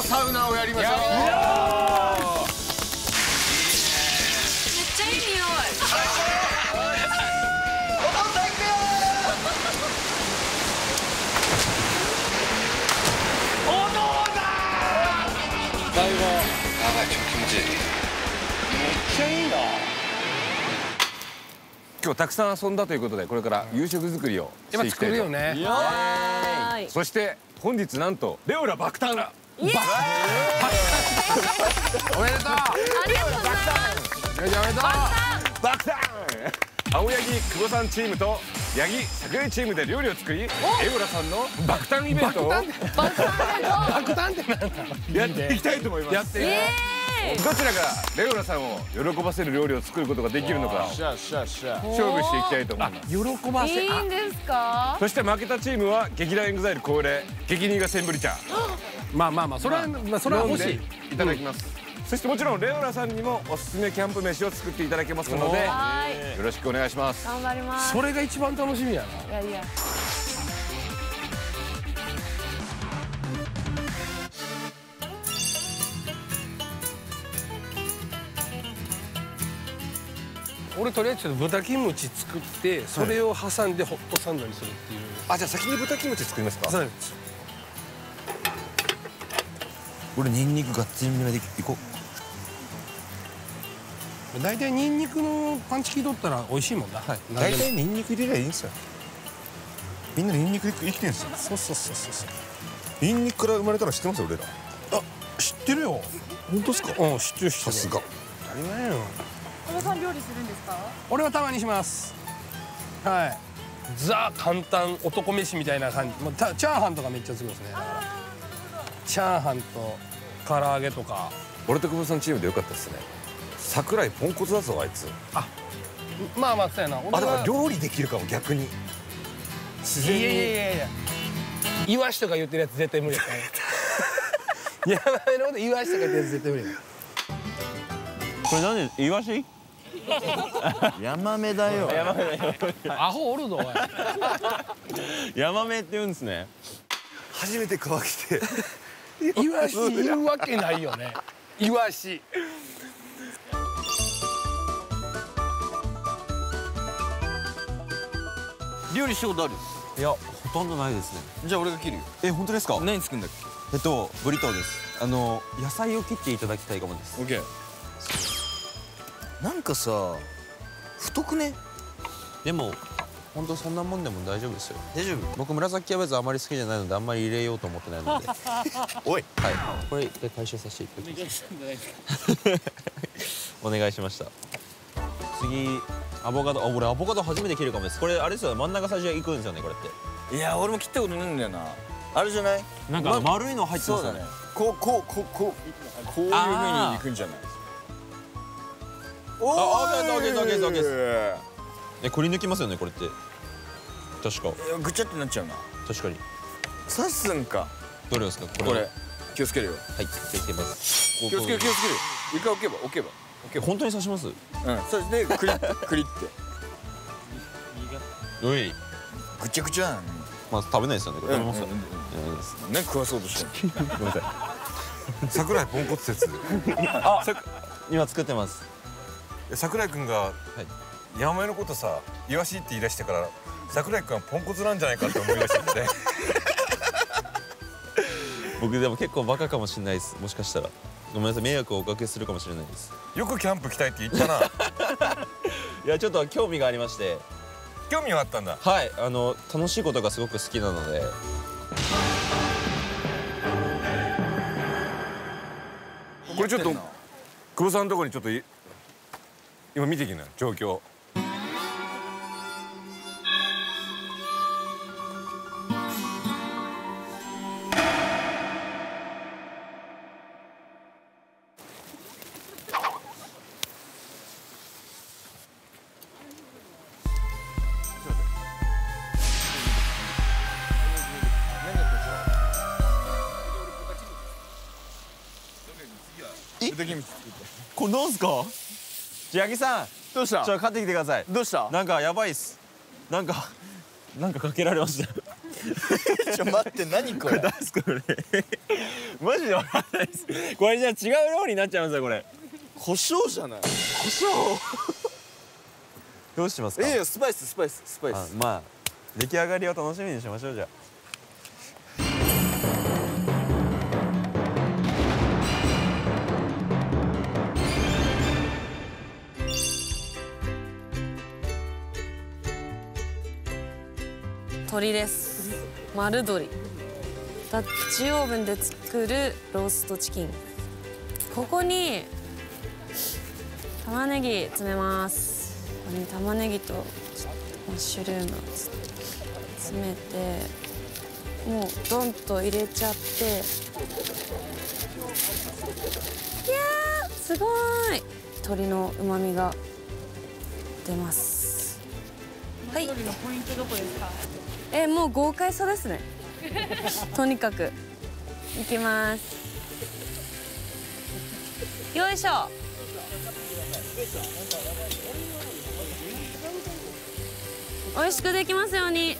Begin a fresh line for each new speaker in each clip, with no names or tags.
サウナをやりましょう。めっ
ちゃいい匂い
最後やばい超気持ちいい
今日たくさん遊んだということでこれから夕食作りをしていきたいと。
ね。
はい。
そして本日なんとレオラ爆誕
イエーイ！
おめでとう！
ありがとう！ございます
おめでとう！
爆誕青柳久保さんチームと八木桜井チームで料理を作りレオラさんの爆誕イベントを
爆誕
爆弾ってなんだ
やっていきたいと思います。
やって
イエーイ！
どちらがレオラさんを喜ばせる料理を作ることができるのか勝負していきたいと思います。
喜ばせあ。
いいんですか
そして負けたチームは劇団 EXILE 恒例激苦センブリ茶
まあまあまあそれはまあそれは欲しい。
いただきます、そしてもちろんレオラさんにもおすすめキャンプ飯を作っていただけますのでよ
はい。
ろしくお願いします。
頑張ります。
それが一番楽しみやな。い
やいや。
俺とりあえずちょっと豚キムチ作ってそれを挟んでホットサンドにするっていう。
あじゃあ先に豚キムチ作りますか？
そうです
俺ニンニクがっつりめでいこ
大体ニンニクのパンチ効いとったら美味しいもんな。はい。
大体ニンニク入れりゃいいんですよ。みんなニンニクで生きてんすよ。
そうそうそうそうそう。
ニンニクから生まれたの知ってます？よ俺ら。
知ってるよ。
本当ですか？
うん知ってる知ってる。
さすが。
当たり前よ。
小野さん料理するんですか？
俺はたまにします。はい。ザ簡単男飯みたいな感じ、まあ、たチャーハンとかめっちゃ作るんですねチャーハンと唐揚げとか。
俺と久保さんチームでよかったですね。桜井ポンコツだぞあいつ。
まあまあそうやな。俺
あだから
は
料理できるかも逆に。自然に。
いやいやいやいや。イワシとか言ってるやつ絶対無理や。か らやばいのことイワシとか言ってるやつ絶対無理や。
これ何イワシ？
ヤマメだよ。
アホおるぞおい。
ヤマメって言うんですね。
初めて川来て
イワシいるわけないよね。イワシ。
料理したことある？
いやほとんどないですね。
じゃあ俺が切るよ。
え本当ですか？
何作るんだっ
えっとブリトーです。あの野菜を切っていただきたいかもです。
けオッケー。
なんかさ太くね？でも本当そんなもんでも大丈夫ですよ。大丈夫？僕紫キャベツあまり好きじゃないのであんまり入れようと思ってないので。おい。はい。これで回収させていただきます。お願いしました。次アボカド。あ俺アボカド初めて切るかもです。これあれですよね。真ん中最初いくんですよねこれって。
いや俺も切ったことないんだよな。あれじゃない？
なんか丸いの入ってますよね。
そうだね。こうこうこうこうこういうふうにいくんじゃない？お
あオッケーですオッケーですオッケーです
ー
えくり抜きますよねこれって。確か。
いやぐちゃってなっちゃうな。
確かに。
刺すんか。
どれですか？これ。
これ。気をつけるよ。
はい気をつけます。
気をつける気をつける。一回置けば置けば。
け本当に刺します？
うん。それでクリッ クリって。
おい。
ぐちゃぐちゃなの
まあ食べないですよね食べますよね。
何食わそうとしてんの
ごめんなさい。
桜井ポンコツ説。
あ今作ってます。
桜井君が山前のことさイワシって言い出してから桜井君はポンコツなんじゃないかって思い出してて。
僕でも結構バカかもしれないです。もしかしたら。ごめんなさい。迷惑をおかけするかもしれないです。
よくキャンプ来たいって言ったな。
いやちょっと興味がありまして。
興味はあったんだ。
はい。あの楽しいことがすごく好きなので。
これちょっと久保さんのところにちょっとい今見てきな状況
これなんすか？八木さん
どうした？
ちょっと買ってきてください。
どうした？
なんかやばいっす。なんかなんかかけられました。
ちょ待って何これ？
何すか？これ。マジでわかんないです。これじゃあ違う料理になっちゃいますよこれ。
胡椒じゃない？
どうしますか？
ええよスパイススパイススパイス。
あまあ出来上がりを楽しみにしましょうじゃ
鶏です。丸鶏。ダッチオーブンで作るローストチキン。ここに玉ねぎ詰めます。ここに玉ねぎとマッシュルームを詰めてもうドンと入れちゃって。いやーすごい。鶏の旨味が出ます。はい。えもう豪快さですね。とにかく。いきます。よいしょ。美味しくできますように。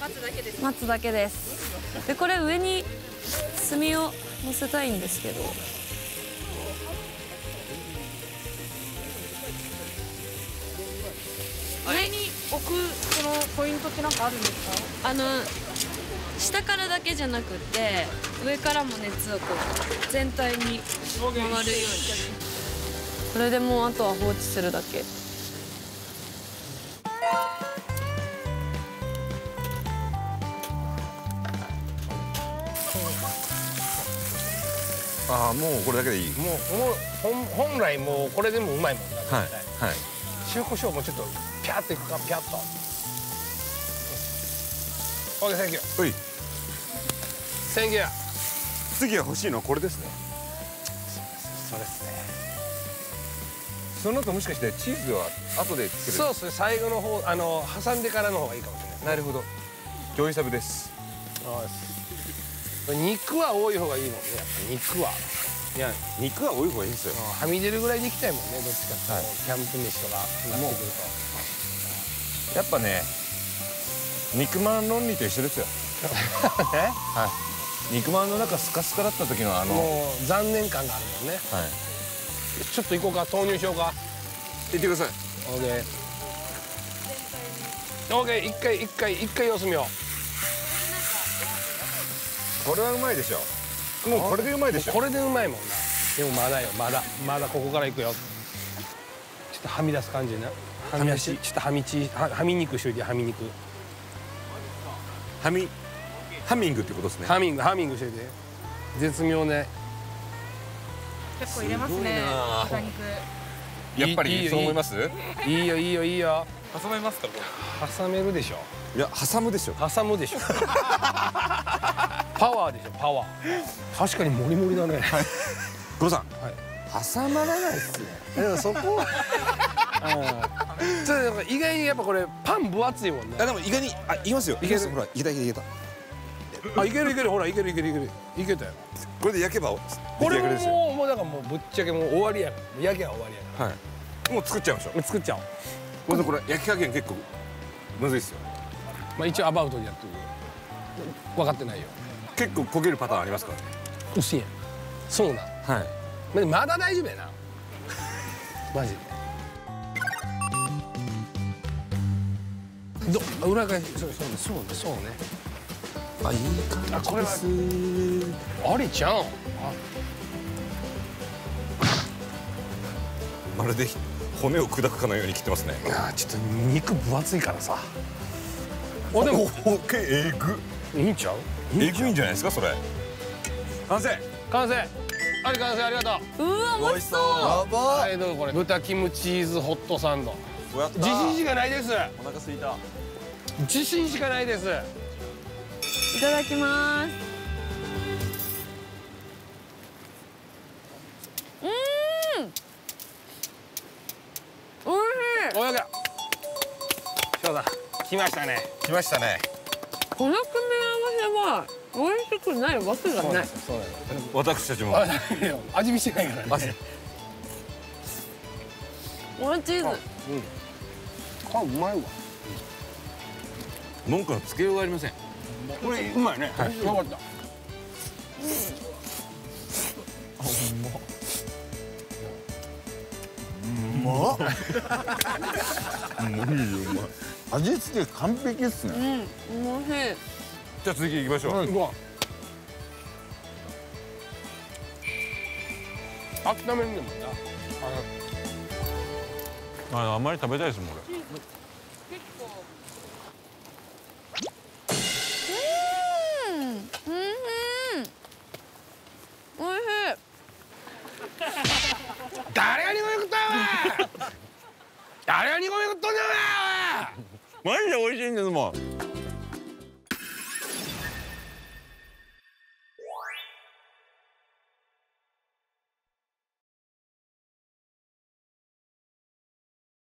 待つだけです待つだけです。でこれ上に炭を乗せたいんですけど
トって何かあるんですか
あの下からだけじゃなくて上からも熱をこう全体に回るように。これでもうあとは放置するだけ。
ああもうこれだけでいい。
もうもう本本来もうこれでもうまいもんな
はいはい。
塩コショウもちょっとピャッといくかピャッとオッケー thank you
ほい
thank you
次は欲しいのはこれですね。
そうですね。
その後もしかしてチーズは後でつける？
そうですね。最後の方あの挟んでからの方がいいかもしれない。
なるほど。醤油サブです。
肉は多い方がいいもんねやっぱ肉は。い
や肉は多い方がいいですよ。
はみ出るぐらいにいきたいもんねどっちかっていうと、
はい。
キャンプ飯とかなってくる
やっぱね肉まん論理と一緒ですよ。
と ね。
はい。肉まんの中スカスカだった時のあのはい
もう残念感があるもんね。ちょっと行こうか投入しようか
言ってください。
オーケー。オーケー一回一回一回様子見よ
これはうまいでしょ。もうこれでうまいでしょ。
うこれでうまいもんな。でもまだよ。まだまだここから行くよ。ちょっとはみ出す感じなはみ出しちょっとはみちははみ肉しといてはみ肉
ハミハミングってことですね。
ハミングハミングしといて。絶妙ね。
結構入れますね豚肉。
やっぱり
いいいいよ
そう思います？
いいよいいよいいよ。
挟めますかこ
挟めるでしょ。
いや挟むでしょ。
挟むでしょ。パワーでしょパワー。確かにモリモリだね。
ゴさん。
はい。
挟まらないっすね。
でもそこは うんそれなんか意外にやっぱこれパン分厚いもんね。
あでも意外にあいきますよ。
いける？
きますほら。いけたいけたいけた。
あいけるいけるほらいけるいけるいける。いけたよ。
これで焼けば
これももうもうだからもうぶっちゃけもう終わりや焼けは終わりやか
はい。もう作っちゃいましょう。
ら作っちゃおう。
まずこれ焼き加減結構むずいっすよ。
まあ一応アバウトにやってる。分かってないよ。
結構焦げるパターンありますからね。
うせそうなん。
はい。
ままだ大丈夫やな。マジでど裏返しそうそうねそうねそうね。
あいい感じ
あこれはありちゃん。あ。
まるで骨を砕くかのように切ってますね。
いやちょっと肉分厚いからさ。あでも。
おけえぐ。
いいんちゃう？
えぐいんじゃないですかそれ。完成。
完成。あり完成ありがとう。
うわ美味しそう。
やば。
はいどうぞこれ。豚キムチーズホットサンド自信しかないです。
お腹すいた。
自信しかないです。
いただきます。うーん。おいしい。
おやが翔さん来ましたね。
来ましたね。
この組み合わせは美味しくないわけがない。
私たちも。
味見してないからね
このチーズ
あうまいわ。
文句のつけようがありません。
これうまいね。はい。よかった。
味付け完璧っすね。
うんおいしい。
じゃあ続きいきましょう、
うわ温めるのもな。
ああんまり食べたいですもん俺。
うん。うん。おい。しい。
誰が2個目食ったわ。誰が2個目食ったんだよ
マジで美味しいんですもん